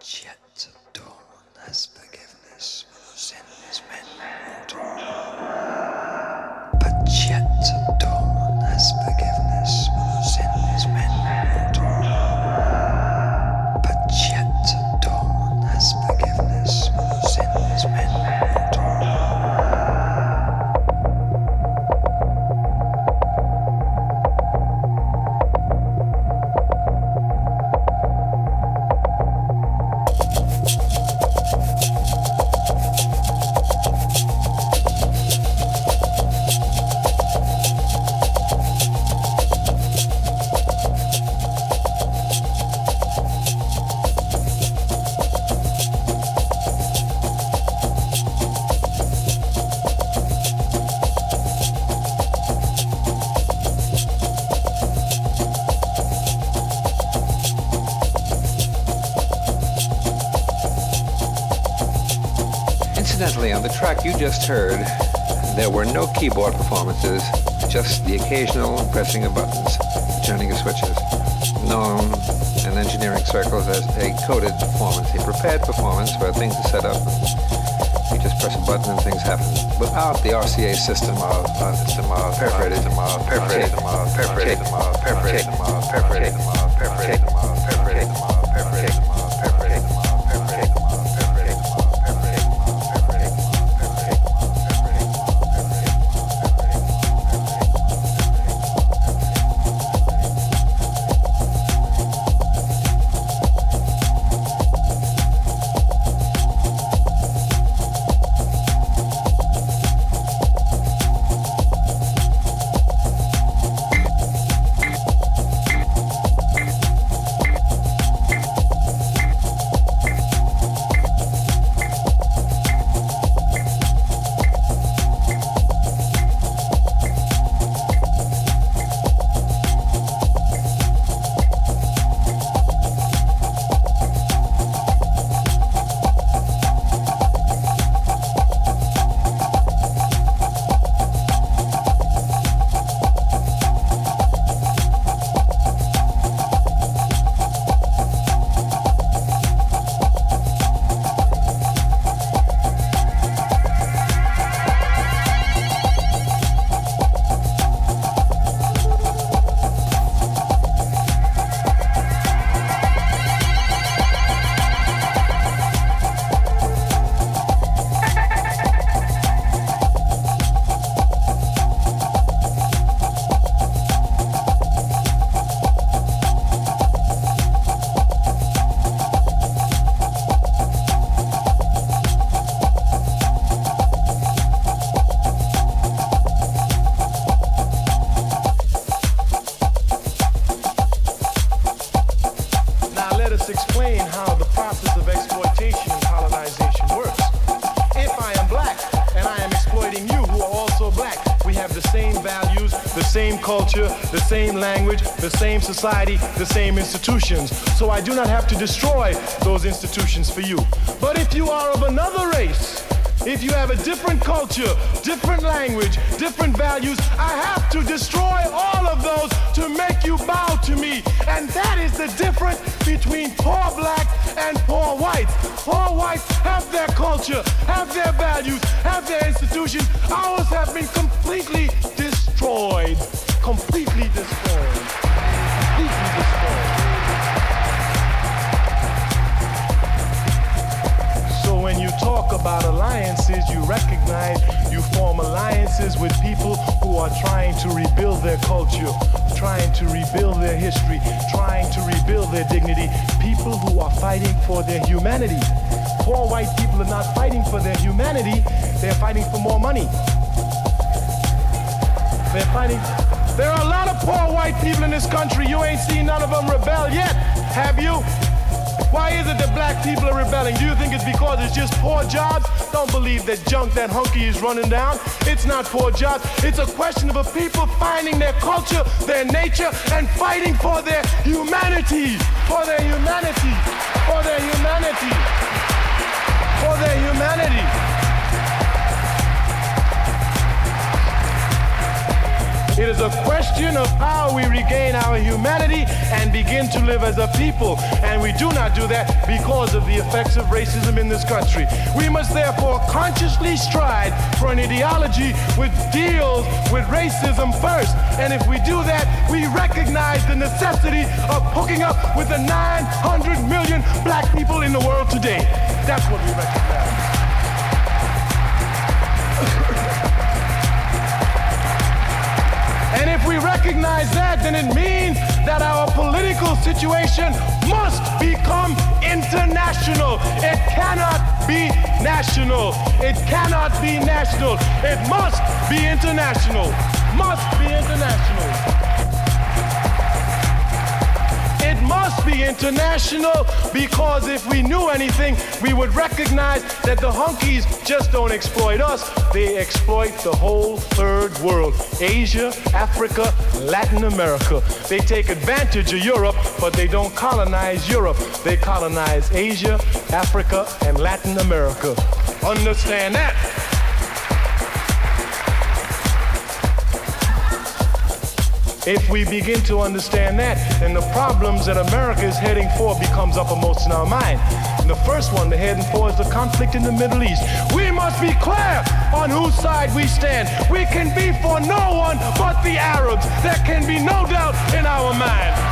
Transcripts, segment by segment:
jet of dawn has forgiveness for the sin made. you just heard, there were no keyboard performances, just the occasional pressing of buttons, turning of switches, known in engineering circles as a coded performance, a prepared performance where things are set up. You just press a button and things happen without the RCA system of uh, system of perforated, system of perforated, system of perforated, system of perforated, system of perforated, system of perforated. society, the same institutions. So I do not have to destroy those institutions for you. But if you are of another race, if you have a different culture, different language, different values, I have to destroy all of those to make you bow to me. And that is the difference between poor black and poor whites. Poor whites have their culture, have their values, have their institutions. Ours have been completely destroyed. Completely destroyed. So when you talk about alliances, you recognize you form alliances with people who are trying to rebuild their culture, trying to rebuild their history, trying to rebuild their dignity, people who are fighting for their humanity. Poor white people are not fighting for their humanity, they're fighting for more money. They're fighting there are a lot of poor white people in this country. You ain't seen none of them rebel yet, have you? Why is it that black people are rebelling? Do you think it's because it's just poor jobs? Don't believe that junk that hunky is running down. It's not poor jobs. It's a question of a people finding their culture, their nature, and fighting for their humanity. For their humanity. For their humanity. For their humanity. It is a question of how we regain our humanity and begin to live as a people. And we do not do that because of the effects of racism in this country. We must therefore consciously strive for an ideology which deals with racism first. And if we do that, we recognize the necessity of hooking up with the 900 million black people in the world today. That's what we recognize. If we recognize that, then it means that our political situation must become international. It cannot be national. It cannot be national. It must be international. Must be international must be international because if we knew anything, we would recognize that the hunkies just don't exploit us, they exploit the whole third world Asia, Africa, Latin America. They take advantage of Europe, but they don't colonize Europe. They colonize Asia, Africa, and Latin America. Understand that. If we begin to understand that, then the problems that America is heading for becomes uppermost in our mind. And the first one they're heading for is the conflict in the Middle East. We must be clear on whose side we stand. We can be for no one but the Arabs. There can be no doubt in our mind.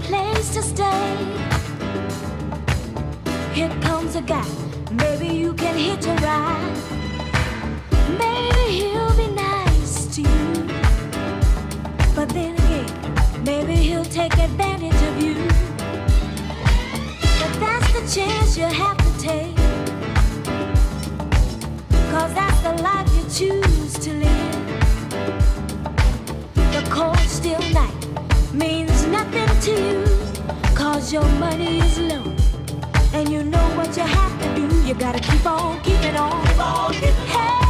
place to stay. Here comes a guy, maybe you can hitch a ride. Maybe he'll be nice to you. But then again, maybe he'll take advantage of you. But that's the chance you have to take. Cause that's the life you choose to live. The cold, still night means nothing to you. Cause your money is low. And you know what you have to do. You gotta keep on keeping on. Keep on on. Hey.